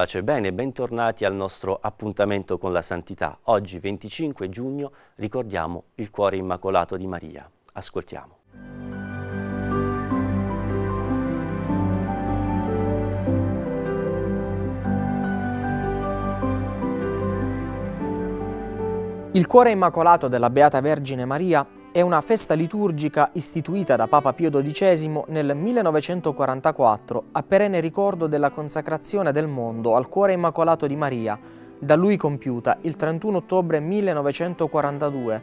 Pace e bene, bentornati al nostro appuntamento con la santità. Oggi 25 giugno ricordiamo il cuore immacolato di Maria. Ascoltiamo. Il cuore immacolato della Beata Vergine Maria è una festa liturgica istituita da Papa Pio XII nel 1944 a perenne ricordo della consacrazione del mondo al cuore immacolato di Maria, da lui compiuta il 31 ottobre 1942,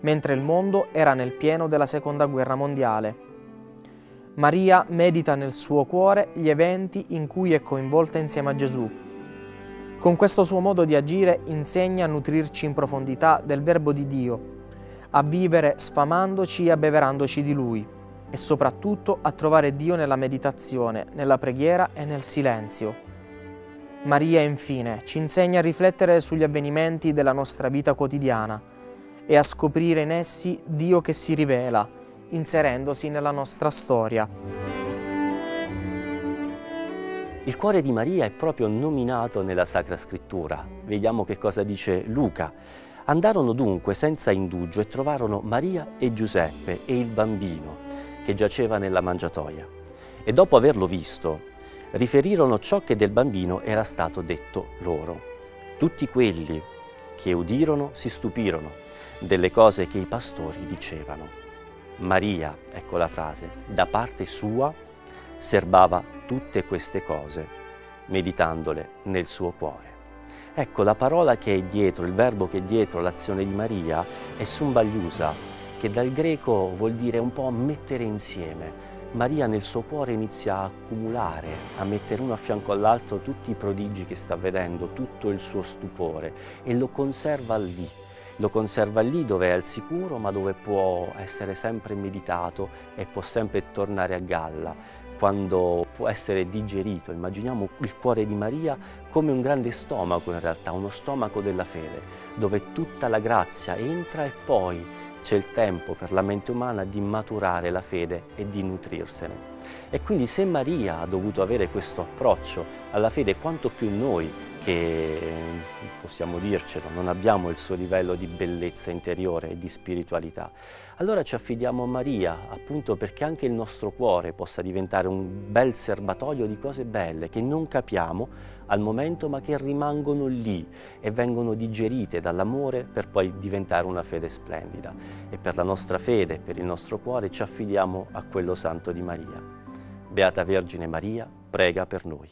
mentre il mondo era nel pieno della Seconda Guerra Mondiale. Maria medita nel suo cuore gli eventi in cui è coinvolta insieme a Gesù con questo suo modo di agire insegna a nutrirci in profondità del Verbo di Dio, a vivere sfamandoci e abbeverandoci di Lui e soprattutto a trovare Dio nella meditazione, nella preghiera e nel silenzio. Maria infine ci insegna a riflettere sugli avvenimenti della nostra vita quotidiana e a scoprire in essi Dio che si rivela, inserendosi nella nostra storia. Il cuore di Maria è proprio nominato nella Sacra Scrittura. Vediamo che cosa dice Luca. Andarono dunque senza indugio e trovarono Maria e Giuseppe e il bambino che giaceva nella mangiatoia. E dopo averlo visto, riferirono ciò che del bambino era stato detto loro. Tutti quelli che udirono si stupirono delle cose che i pastori dicevano. Maria, ecco la frase, da parte sua serbava tutte queste cose, meditandole nel suo cuore. Ecco, la parola che è dietro, il verbo che è dietro l'azione di Maria è sumbagliusa, che dal greco vuol dire un po' mettere insieme. Maria nel suo cuore inizia a accumulare, a mettere uno a fianco all'altro tutti i prodigi che sta vedendo, tutto il suo stupore e lo conserva lì, lo conserva lì dove è al sicuro ma dove può essere sempre meditato e può sempre tornare a galla quando può essere digerito. Immaginiamo il cuore di Maria come un grande stomaco in realtà, uno stomaco della fede, dove tutta la grazia entra e poi c'è il tempo per la mente umana di maturare la fede e di nutrirsene. E quindi se Maria ha dovuto avere questo approccio alla fede, quanto più noi che possiamo dircelo, non abbiamo il suo livello di bellezza interiore e di spiritualità. Allora ci affidiamo a Maria, appunto perché anche il nostro cuore possa diventare un bel serbatoio di cose belle che non capiamo al momento ma che rimangono lì e vengono digerite dall'amore per poi diventare una fede splendida. E per la nostra fede, per il nostro cuore ci affidiamo a quello santo di Maria. Beata Vergine Maria, prega per noi.